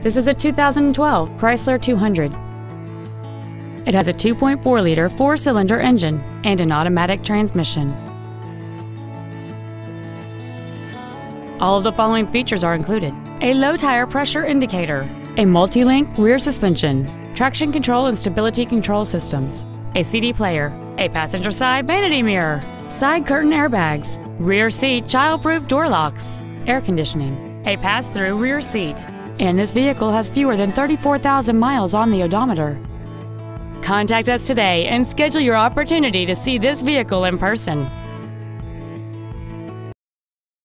This is a 2012 Chrysler 200. It has a 2.4-liter four-cylinder engine and an automatic transmission. All of the following features are included. A low tire pressure indicator, a multi-link rear suspension, traction control and stability control systems, a CD player, a passenger side vanity mirror, side curtain airbags, rear seat child-proof door locks, air conditioning, a pass-through rear seat, and this vehicle has fewer than 34,000 miles on the odometer. Contact us today and schedule your opportunity to see this vehicle in person.